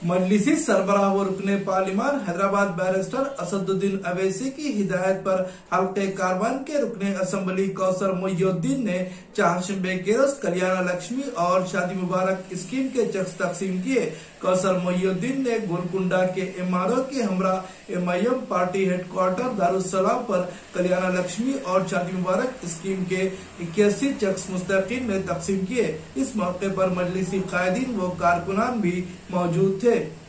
मजलिसी सरबराह व रुकने पार्लिमान हैदराबाद बैरिस्टर असदुद्दीन अवैसी की हिदायत पर हल्के कारवान के रुकने असम्बली कौसर मोयुद्दीन ने चाहशंबे केरस कल्याणा लक्ष्मी और शादी मुबारक स्कीम के चक्स तकसीम किए। कौसर मोयुद्दीन ने गोलकुंडा के एमआरओ के हमरा M I M party headquarter Darussalam पर कल्याणा लक्ष्मी और शादी मुबारक स्कीम के इक्यासी चक्स मुस्तकिन में तकसीम किए। इस मौके पर मजलिसी कायदीन व कारकुनान भी मौजूद थे। today